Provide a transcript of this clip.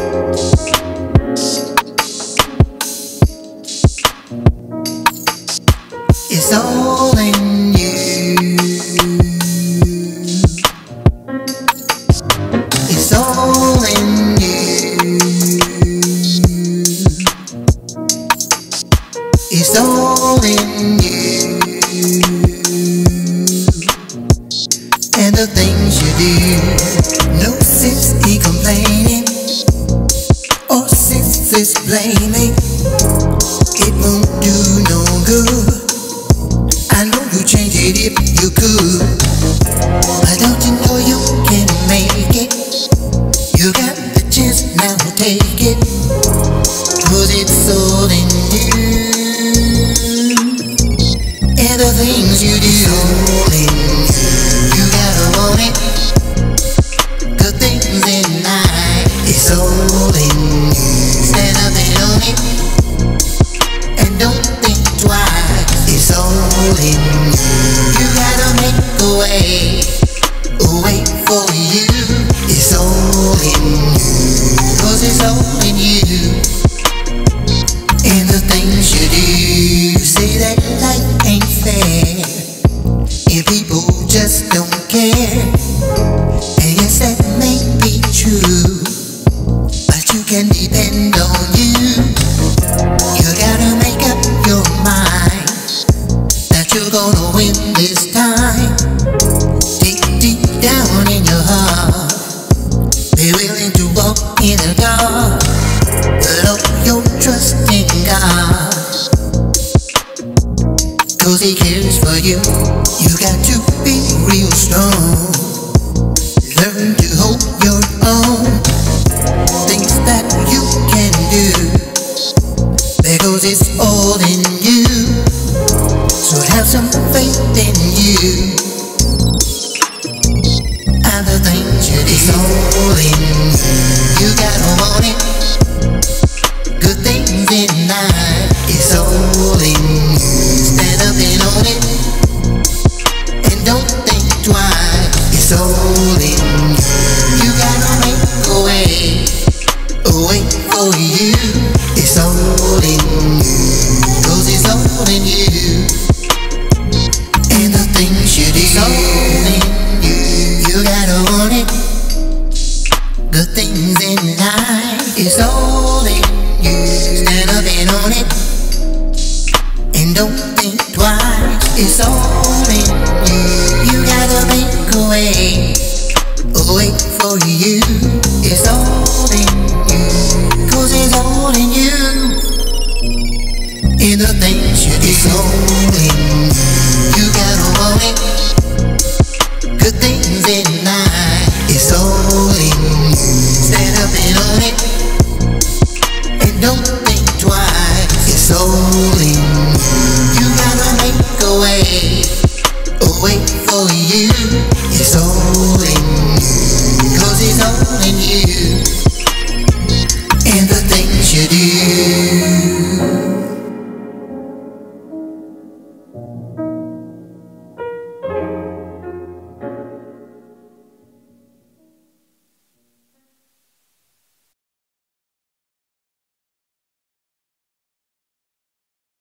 It's good. I know you change it if you could. But don't you know you can make it? You got the chance now, take it. Cause it's all in you. And the things you do, all in you. You gotta want it. Good things in life, it's all in you. Stand up and own it. And don't make a way, a way for you. It's all in you, cause it's all in you. The things you do, say that Learn to hold your own. Things that you can do because it's all in you. So have some faith in you. The things you do, it's all in you. You gotta want it. Twice, it's all in you. You gotta make a way, a way for you. It's all in you, cause it's all in you. And the things you do, it's all in you. You gotta want it. Good things in life, it's all in you. Stand up and own it. And don't think twice, it's all way for you. It's all